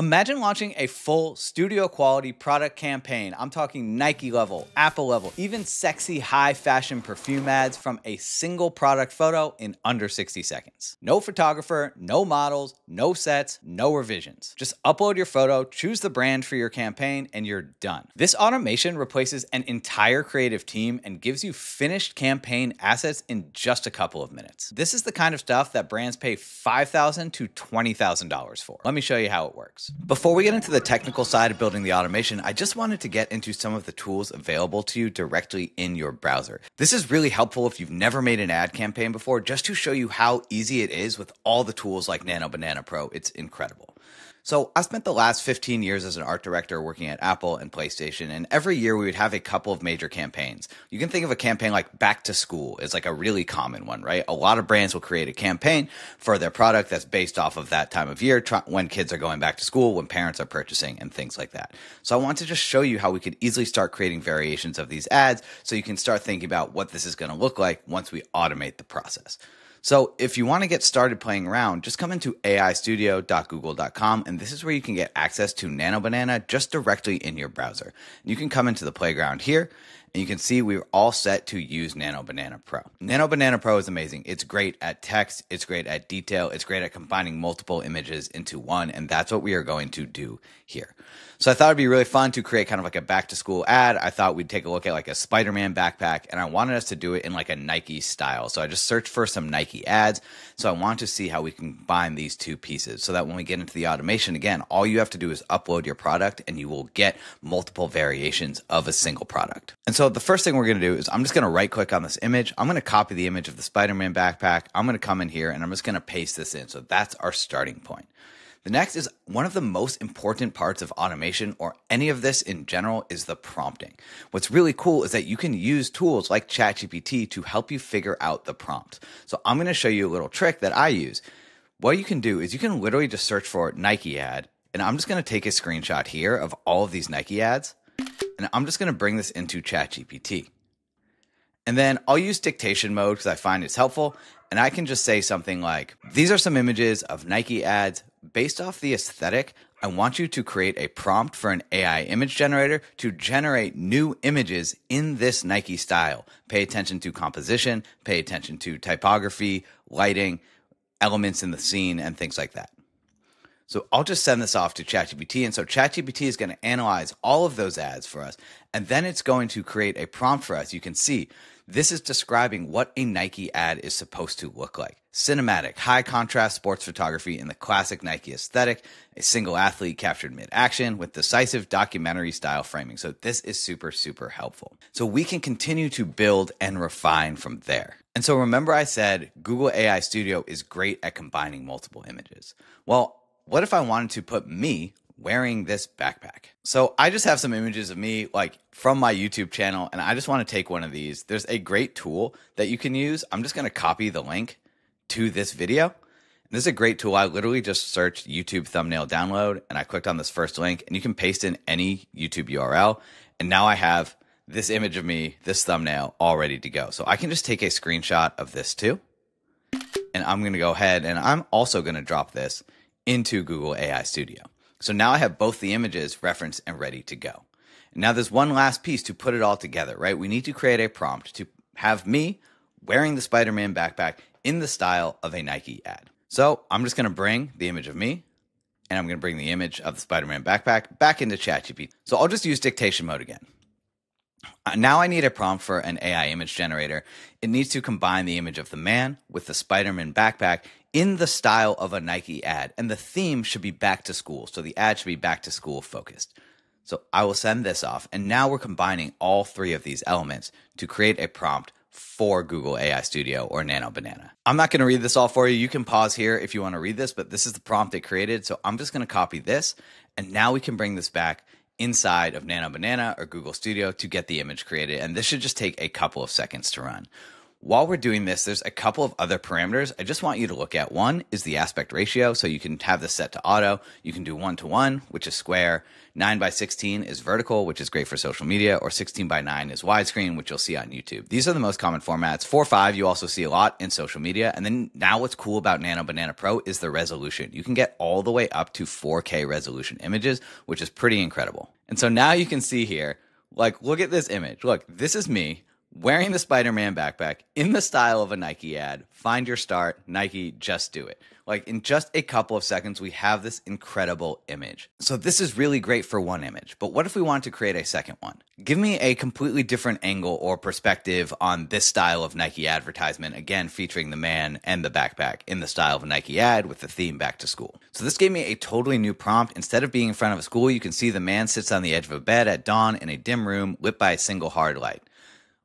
Imagine launching a full studio quality product campaign. I'm talking Nike level, Apple level, even sexy high fashion perfume ads from a single product photo in under 60 seconds. No photographer, no models, no sets, no revisions. Just upload your photo, choose the brand for your campaign, and you're done. This automation replaces an entire creative team and gives you finished campaign assets in just a couple of minutes. This is the kind of stuff that brands pay 5,000 to $20,000 for. Let me show you how it works. Before we get into the technical side of building the automation, I just wanted to get into some of the tools available to you directly in your browser. This is really helpful if you've never made an ad campaign before, just to show you how easy it is with all the tools like Nano Banana Pro. It's incredible. So I spent the last 15 years as an art director working at Apple and PlayStation, and every year we would have a couple of major campaigns. You can think of a campaign like back to school as like a really common one, right? A lot of brands will create a campaign for their product that's based off of that time of year when kids are going back to school, when parents are purchasing and things like that. So I want to just show you how we could easily start creating variations of these ads so you can start thinking about what this is going to look like once we automate the process. So if you want to get started playing around, just come into aistudio.google.com and this is where you can get access to Nano Banana just directly in your browser. You can come into the playground here and you can see we're all set to use Nano Banana Pro. Nano Banana Pro is amazing. It's great at text, it's great at detail, it's great at combining multiple images into one, and that's what we are going to do here. So I thought it'd be really fun to create kind of like a back to school ad. I thought we'd take a look at like a Spider Man backpack, and I wanted us to do it in like a Nike style. So I just searched for some Nike ads. So I want to see how we can combine these two pieces so that when we get into the automation, again, all you have to do is upload your product and you will get multiple variations of a single product. And so the first thing we're going to do is I'm just going to right click on this image. I'm going to copy the image of the Spider Man backpack. I'm going to come in here and I'm just going to paste this in. So that's our starting point. The next is one of the most important parts of automation or any of this in general is the prompting. What's really cool is that you can use tools like ChatGPT to help you figure out the prompt. So I'm going to show you a little trick that I use. What you can do is you can literally just search for Nike ad, and I'm just going to take a screenshot here of all of these Nike ads, and I'm just going to bring this into ChatGPT. And then I'll use dictation mode because I find it's helpful. And I can just say something like, These are some images of Nike ads based off the aesthetic, I want you to create a prompt for an AI image generator to generate new images in this Nike style. Pay attention to composition, pay attention to typography, lighting, elements in the scene, and things like that. So I'll just send this off to ChatGPT. And so ChatGPT is going to analyze all of those ads for us. And then it's going to create a prompt for us. You can see this is describing what a Nike ad is supposed to look like. Cinematic, high contrast sports photography in the classic Nike aesthetic, a single athlete captured mid action with decisive documentary style framing. So, this is super, super helpful. So, we can continue to build and refine from there. And so, remember, I said Google AI Studio is great at combining multiple images. Well, what if I wanted to put me wearing this backpack. So I just have some images of me like from my YouTube channel and I just want to take one of these. There's a great tool that you can use. I'm just going to copy the link to this video. And this is a great tool. I literally just searched YouTube thumbnail download and I clicked on this first link and you can paste in any YouTube URL. And now I have this image of me, this thumbnail all ready to go. So I can just take a screenshot of this too. And I'm going to go ahead and I'm also going to drop this into Google AI Studio. So now I have both the images referenced and ready to go. Now there's one last piece to put it all together, right? We need to create a prompt to have me wearing the Spider Man backpack in the style of a Nike ad. So I'm just going to bring the image of me and I'm going to bring the image of the Spider Man backpack back into ChatGPT. So I'll just use dictation mode again. Uh, now I need a prompt for an AI image generator. It needs to combine the image of the man with the Spider Man backpack in the style of a Nike ad. And the theme should be back to school. So the ad should be back to school focused. So I will send this off. And now we're combining all three of these elements to create a prompt for Google AI Studio or Nano Banana. I'm not going to read this all for you. You can pause here if you want to read this, but this is the prompt it created. So I'm just going to copy this. And now we can bring this back inside of Nano Banana or Google Studio to get the image created. And this should just take a couple of seconds to run. While we're doing this, there's a couple of other parameters I just want you to look at. One is the aspect ratio. So you can have this set to auto. You can do one to one, which is square. 9 by 16 is vertical, which is great for social media, or 16 by 9 is widescreen, which you'll see on YouTube. These are the most common formats. 4 5 you also see a lot in social media. And then now what's cool about Nano Banana Pro is the resolution. You can get all the way up to 4K resolution images, which is pretty incredible. And so now you can see here, like, look at this image. Look, this is me wearing the Spider Man backpack in the style of a Nike ad. Find your start, Nike, just do it. Like in just a couple of seconds, we have this incredible image. So this is really great for one image. But what if we want to create a second one? Give me a completely different angle or perspective on this style of Nike advertisement, again, featuring the man and the backpack in the style of a Nike ad with the theme back to school. So this gave me a totally new prompt. Instead of being in front of a school, you can see the man sits on the edge of a bed at dawn in a dim room lit by a single hard light.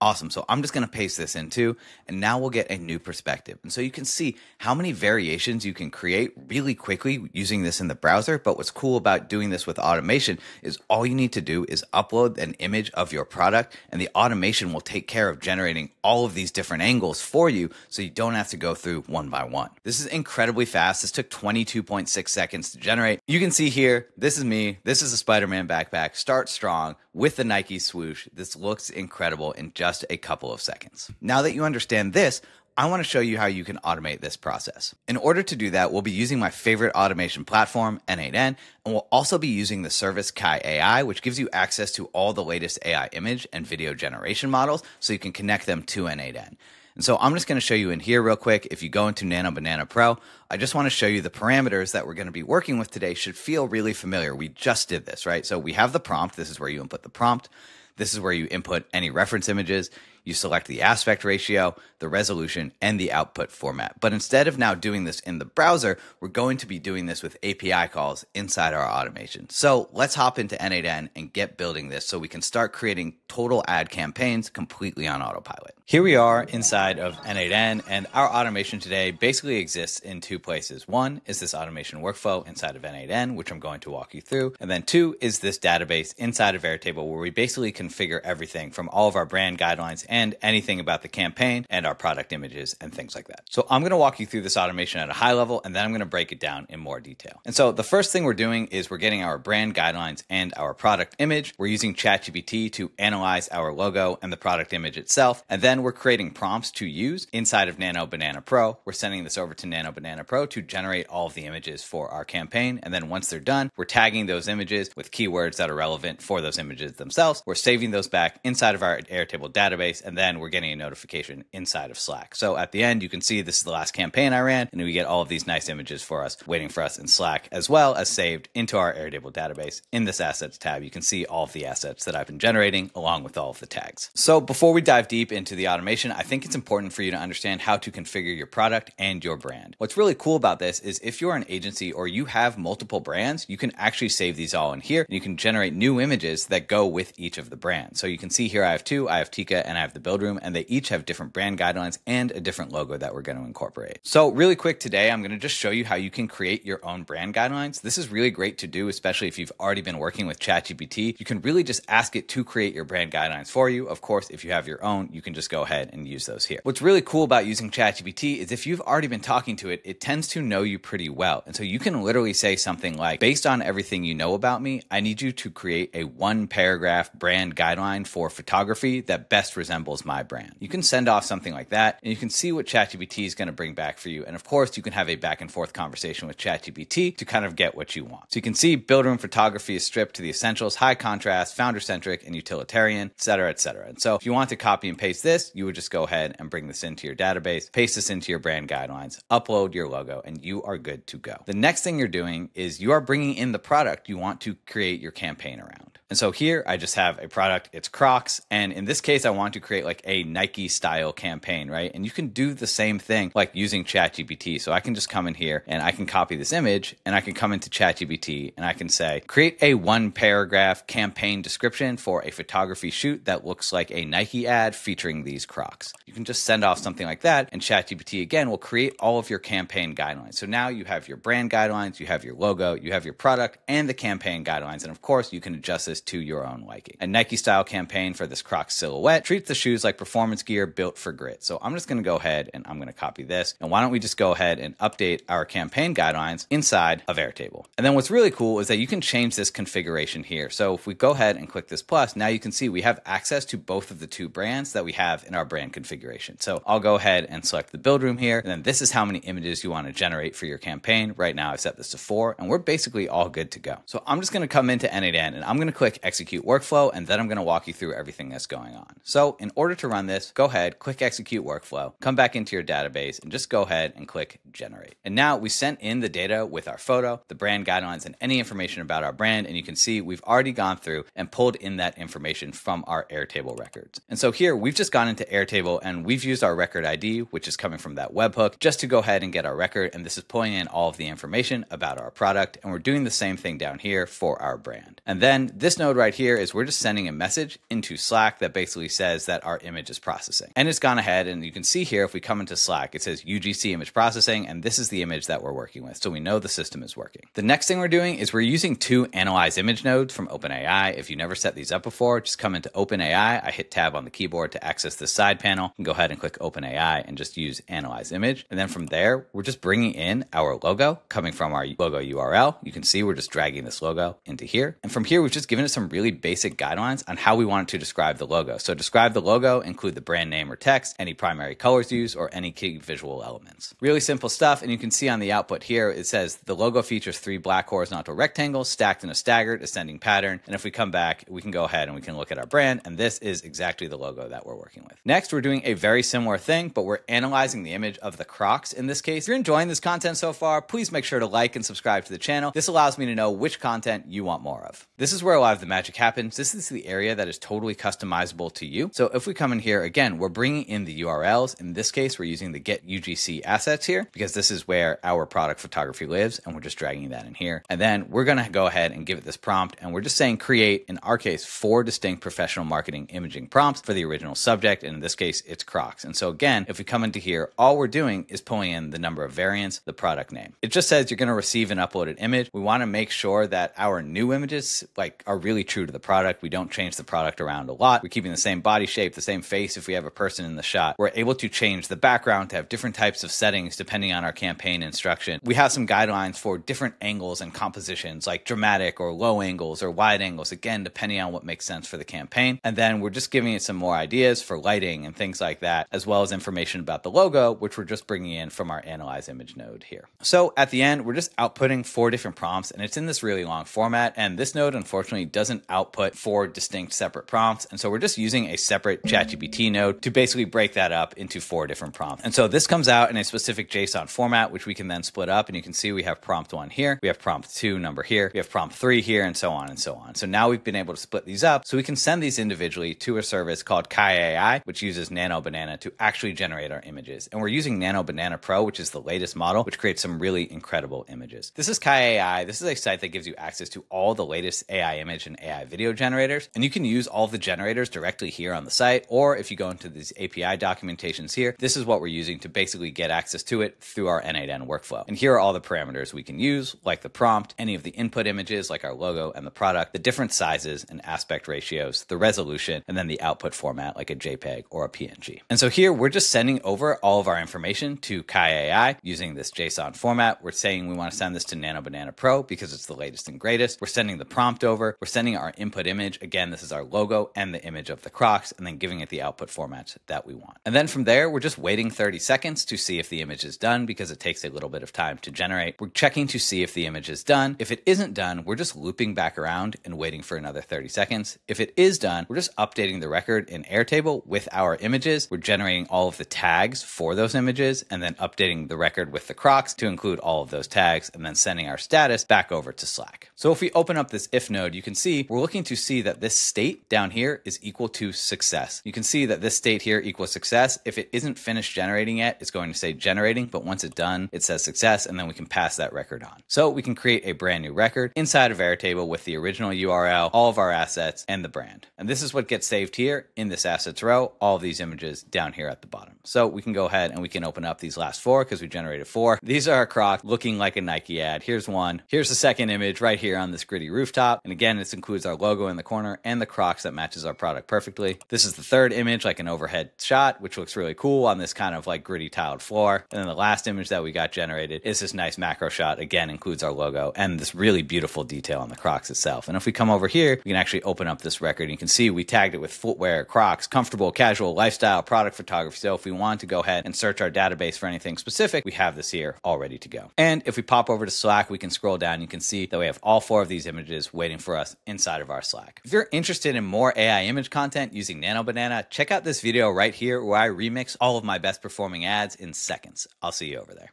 Awesome. So I'm just going to paste this into, and now we'll get a new perspective. And so you can see how many variations you can create really quickly using this in the browser. But what's cool about doing this with automation is all you need to do is upload an image of your product, and the automation will take care of generating all of these different angles for you so you don't have to go through one by one. This is incredibly fast. This took 22.6 seconds to generate. You can see here, this is me. This is a Spider Man backpack. Start strong with the Nike swoosh. This looks incredible in just a couple of seconds. Now that you understand this, I want to show you how you can automate this process. In order to do that, we'll be using my favorite automation platform, N8N, and we'll also be using the service Kie AI, which gives you access to all the latest AI image and video generation models so you can connect them to N8N. And so I'm just going to show you in here real quick. If you go into Nano Banana Pro, I just want to show you the parameters that we're going to be working with today should feel really familiar. We just did this, right? So we have the prompt. This is where you input the prompt. This is where you input any reference images. You select the aspect ratio, the resolution, and the output format. But instead of now doing this in the browser, we're going to be doing this with API calls inside our automation. So let's hop into N8N and get building this so we can start creating total ad campaigns completely on autopilot. Here we are inside of N8N, and our automation today basically exists in two places. One is this automation workflow inside of N8N, which I'm going to walk you through. And then two is this database inside of Airtable where we basically configure everything from all of our brand guidelines and anything about the campaign and our product images and things like that. So I'm going to walk you through this automation at a high level, and then I'm going to break it down in more detail. And so the first thing we're doing is we're getting our brand guidelines and our product image. We're using ChatGPT to analyze our logo and the product image itself. And then we're creating prompts to use inside of Nano Banana Pro. We're sending this over to Nano Banana Pro to generate all of the images for our campaign. And then once they're done, we're tagging those images with keywords that are relevant for those images themselves. We're saving those back inside of our Airtable database, and then we're getting a notification inside of Slack. So at the end, you can see this is the last campaign I ran, and we get all of these nice images for us waiting for us in Slack, as well as saved into our Airtable database. In this assets tab, you can see all of the assets that I've been generating along with all of the tags. So before we dive deep into the automation, I think it's important for you to understand how to configure your product and your brand. What's really cool about this is if you're an agency or you have multiple brands, you can actually save these all in here and you can generate new images that go with each of the brands. So you can see here I have two, I have Tika and I have the Build Room, and they each have different brand guidelines and a different logo that we're going to incorporate. So really quick today, I'm going to just show you how you can create your own brand guidelines. This is really great to do, especially if you've already been working with ChatGPT. You can really just ask it to create your brand guidelines for you. Of course, if you have your own, you can just go ahead and use those here. What's really cool about using ChatGPT is if you've already been talking to it, it tends to know you pretty well. And so you can literally say something like, based on everything you know about me, I need you to create a one paragraph brand guideline for photography that best resembles my brand. You can send off something like that and you can see what ChatGPT is going to bring back for you. And of course, you can have a back and forth conversation with ChatGPT to kind of get what you want. So you can see build room photography is stripped to the essentials, high contrast, founder centric, and utilitarian, et cetera, et cetera. And so if you want to copy and paste this, you would just go ahead and bring this into your database, paste this into your brand guidelines, upload your logo, and you are good to go. The next thing you're doing is you are bringing in the product you want to create your campaign around. And so here I just have a product, it's Crocs. And in this case, I want to create like a Nike style campaign, right? And you can do the same thing like using ChatGPT. So I can just come in here and I can copy this image and I can come into ChatGPT and I can say, create a one paragraph campaign description for a photography shoot that looks like a Nike ad featuring these Crocs. You can just send off something like that and ChatGPT again will create all of your campaign guidelines. So now you have your brand guidelines, you have your logo, you have your product and the campaign guidelines. And of course, you can adjust this to your own liking. A Nike style campaign for this Crocs silhouette treats the shoes like performance gear built for grit. So I'm just going to go ahead and I'm going to copy this. And why don't we just go ahead and update our campaign guidelines inside of Airtable. And then what's really cool is that you can change this configuration here. So if we go ahead and click this plus, now you can see we have access to both of the two brands that we have in our brand configuration. So I'll go ahead and select the build room here. And then this is how many images you want to generate for your campaign. Right now I've set this to four and we're basically all good to go. So I'm just going to come into N8N and I'm going to click execute workflow and then I'm going to walk you through everything that's going on. So in order to run this, go ahead, click execute workflow, come back into your database and just go ahead and click generate. And now we sent in the data with our photo, the brand guidelines, and any information about our brand. And you can see we've already gone through and pulled in that information from our Airtable records. And so here we've just gone into Airtable and we've used our record ID, which is coming from that webhook, just to go ahead and get our record. And this is pulling in all of the information about our product. And we're doing the same thing down here for our brand. And then this node right here is we're just sending a message into Slack that basically says that our image is processing. And it's gone ahead and you can see here if we come into Slack, it says UGC image processing, and this is the image that we're working with. So we know the system is working. The next thing we're doing is we're using two analyze image nodes from OpenAI. If you never set these up before, just come into OpenAI. I hit tab on the keyboard to access the side panel and go ahead and click OpenAI and just use analyze image. And then from there, we're just bringing in our logo coming from our logo URL. You can see we're just dragging this logo into here. And from here, we've just given it some really basic guidelines on how we want it to describe the logo. So describe the logo, include the brand name or text, any primary colors used, or any key visual elements. Really simple stuff. And you can see on the output here, it says the logo features three black horizontal rectangles stacked in a staggered ascending pattern. And if we come back, we can go ahead and we can look at our brand. And this is exactly the logo that we're working with. Next, we're doing a very similar thing, but we're analyzing the image of the Crocs in this case. If you're enjoying this content so far, please make sure to like and subscribe to the channel. This allows me to know which content you want more of. This is where a lot of the magic happens. This is the area that is totally customizable to you. So if we come in here again, we're bringing in the URLs. In this case, we're using the get UGC assets here because this is where our product photography lives and we're just dragging that in here. And then we're going to go ahead and give it this prompt and we're just saying create, in our case, four distinct professional marketing imaging prompts for the original subject. And in this case, it's Crocs. And so again, if we come into here, all we're doing is pulling in the number of variants, the product name. It just says you're going to receive an uploaded image. We want to make sure that our new images like are really true to the product. We don't change the product around a lot. We're keeping the same body shape, the same face if we have a person in the shot. We're able to change the background to have different types of settings depending on our campaign instruction. We have some guidelines for different angles and compositions like dramatic or low angles or wide angles, again, depending on what makes sense for the campaign. And then we're just giving it some more ideas for lighting and things like that, as well as information about the logo, which we're just bringing in from our analyze image node here. So at the end, we're just outputting four different prompts and it's in this really long format. And this node, unfortunately, doesn't output four distinct separate prompts. And so we're just using a separate ChatGPT node to basically break that up into four different prompts. And so this comes out in a specific JSON format, which we can then split up. And you can see we have prompt one here, we have prompt two number here, we have prompt three here, and so on and so on. So now we've been able to split these up so we can send these individually to a service called Kie AI, which uses Nano Banana to actually generate our images. And we're using Nano Banana Pro, which is the latest model, which creates some really incredible images. This is Kie AI. This is a site that gives you access to all the latest AI image and AI video generators. And you can use all the generators directly here on the site. Or if you go into these API documentations here, this is what we're using to basically get access to it through our N8N workflow. And here are all the parameters we can use, like the prompt, any of the input images, like our logo and the product, the different sizes and aspect ratios, the resolution, and then the output format, like a JPEG or a PNG. And so here we're just sending over all of our information to Kie AI using this JSON format. We're saying we want to send this to Nano Banana Pro because it's the latest and greatest. We're sending the prompt over. We're sending our input image. Again, this is our logo and the image of the Crocs, and then giving it the output format that we want. And then from there, we're just waiting 30 seconds to see if the image is done because it takes a little bit of time to generate. We're checking to see if the image is done. If it isn't done, we're just looping back around and waiting for another 30 seconds. If it is done, we're just updating the record in Airtable with our images. We're generating all of the tags for those images and then updating the record with the Crocs to include all of those tags and then sending our status back over to Slack. So if we open up this if node, you can see we're looking to see that this state down here is equal to success. You can see that this state here equals success. If it isn't finished generating yet, it's going to say generating, but once it's done, it says success, and then we can pass that record on. So we can create a brand new record inside of Airtable with the original URL, all of our assets, and the brand. And this is what gets saved here in this assets row, all of these images down here at the bottom. So we can go ahead and we can open up these last four because we generated four. These are our Croc looking like a Nike ad. Here's one. Here's the second image right here on this gritty rooftop. And again, this includes our logo in the corner and the Crocs that matches our product perfectly. This is is the third image, like an overhead shot, which looks really cool on this kind of like gritty tiled floor. And then the last image that we got generated is this nice macro shot. Again, includes our logo and this really beautiful detail on the Crocs itself. And if we come over here, we can actually open up this record and you can see we tagged it with footwear, Crocs, comfortable, casual, lifestyle, product photography. So if we want to go ahead and search our database for anything specific, we have this here all ready to go. And if we pop over to Slack, we can scroll down. You can see that we have all four of these images waiting for us inside of our Slack. If you're interested in more AI image content using Nano Banana, check out this video right here where I remix all of my best performing ads in seconds. I'll see you over there.